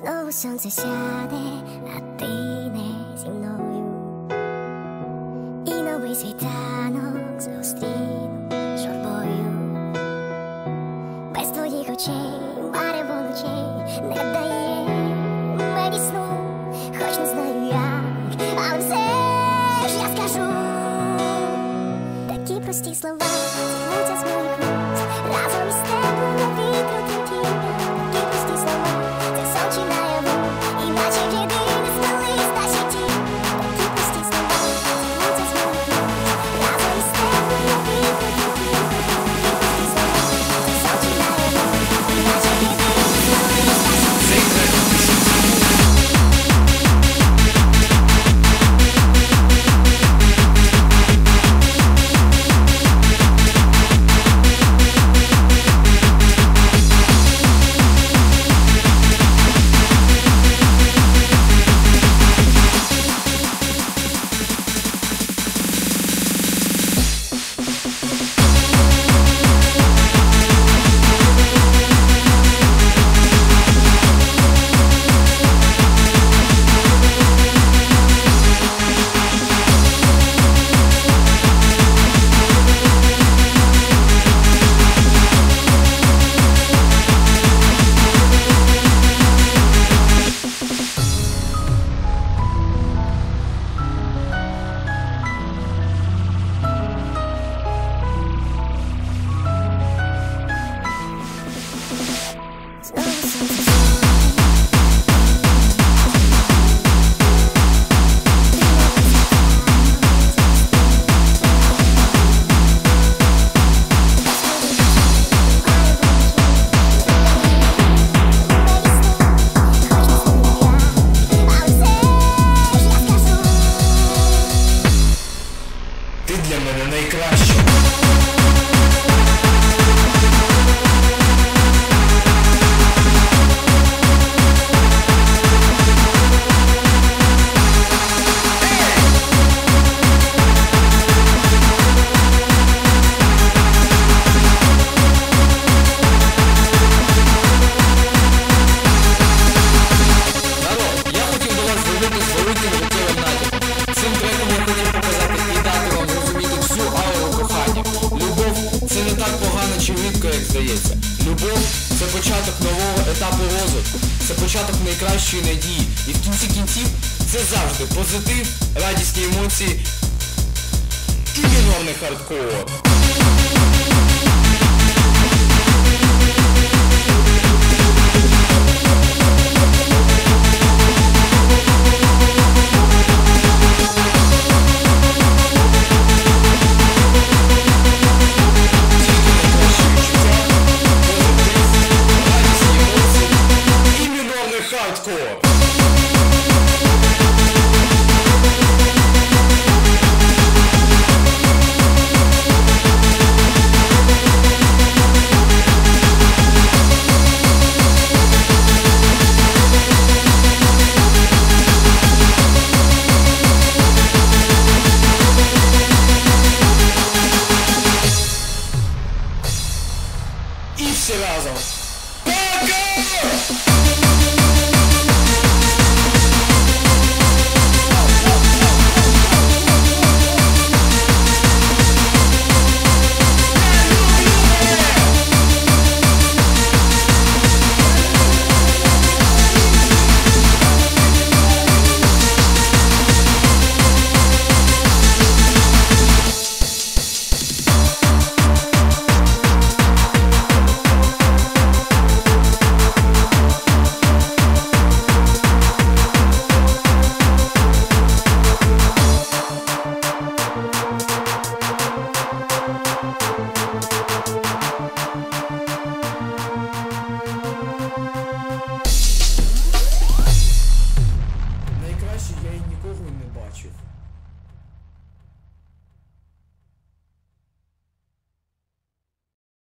Знову сонце сяде, а ти не зі мною, і новий світанок зустріну журбою, без твоїх очей, марево не дай. Ти для мене найкраща. початок нового етапу розвитку, це початок найкращої надії. І в кінці кінців це завжди позитив, радісні емоції і виновний хардкор. Chicago. Parker!